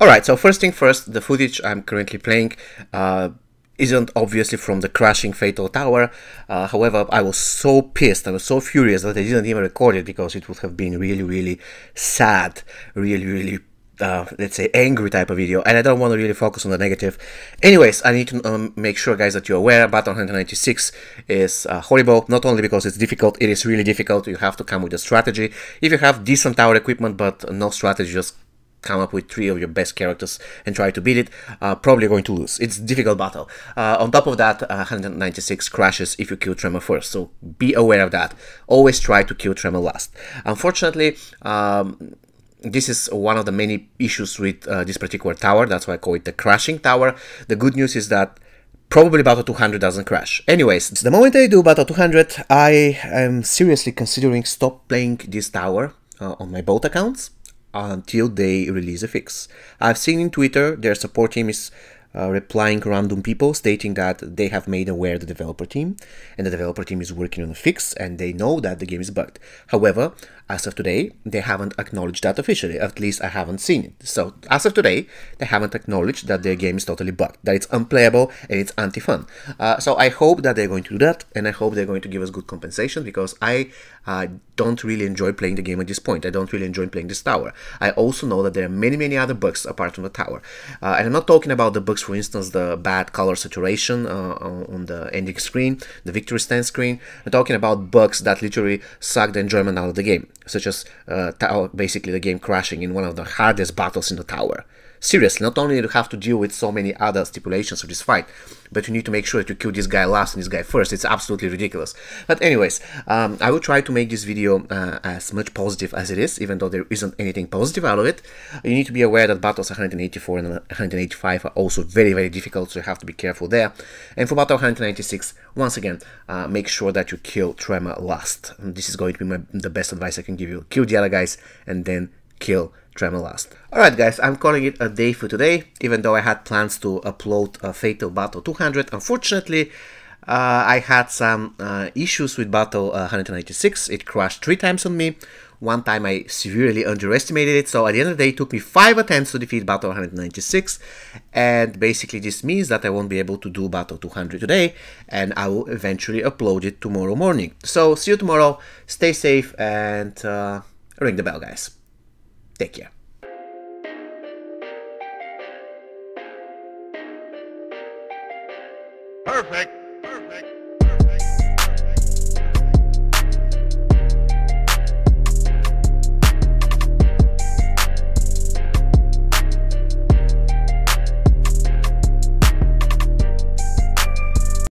Alright, so first thing first, the footage I'm currently playing uh, isn't obviously from the crashing Fatal Tower. Uh, however, I was so pissed, I was so furious that I didn't even record it because it would have been really, really sad, really, really uh, let's say angry type of video and I don't want to really focus on the negative anyways I need to um, make sure guys that you're aware Battle 196 is uh, horrible not only because it's difficult it is really difficult you have to come with a strategy if you have decent tower equipment but no strategy just come up with three of your best characters and try to beat it, uh, probably going to lose. It's difficult battle. Uh, on top of that, uh, 196 crashes if you kill Tremor first, so be aware of that. Always try to kill Tremor last. Unfortunately, um, this is one of the many issues with uh, this particular tower, that's why I call it the crashing tower. The good news is that probably Battle 200 doesn't crash. Anyways, the moment I do Battle 200, I am seriously considering stop playing this tower uh, on my both accounts until they release a fix. I've seen in Twitter their support team is uh, replying random people stating that they have made aware the developer team and the developer team is working on a fix and they know that the game is bugged. However, as of today, they haven't acknowledged that officially, at least I haven't seen it. So, as of today, they haven't acknowledged that their game is totally bugged, that it's unplayable and it's anti-fun. Uh, so I hope that they're going to do that, and I hope they're going to give us good compensation, because I uh, don't really enjoy playing the game at this point. I don't really enjoy playing this tower. I also know that there are many, many other bugs apart from the tower. Uh, and I'm not talking about the bugs, for instance, the bad color saturation uh, on the ending screen, the victory stand screen. I'm talking about bugs that literally suck the enjoyment out of the game such as uh, basically the game crashing in one of the hardest battles in the tower. Seriously, not only do you have to deal with so many other stipulations of this fight, but you need to make sure that you kill this guy last and this guy first. It's absolutely ridiculous. But anyways, um, I will try to make this video uh, as much positive as it is, even though there isn't anything positive out of it. You need to be aware that battles 184 and 185 are also very, very difficult, so you have to be careful there. And for battle 196, once again, uh, make sure that you kill Tremor last. This is going to be my, the best advice I can give you. Kill the other guys and then kill Tremor last. Alright guys, I'm calling it a day for today, even though I had plans to upload a Fatal Battle 200. Unfortunately, uh, I had some uh, issues with Battle uh, 196. It crashed three times on me. One time I severely underestimated it, so at the end of the day it took me 5 attempts to defeat Battle 196, and basically this means that I won't be able to do Battle 200 today, and I will eventually upload it tomorrow morning. So see you tomorrow, stay safe, and uh, ring the bell guys. Take care. Perfect.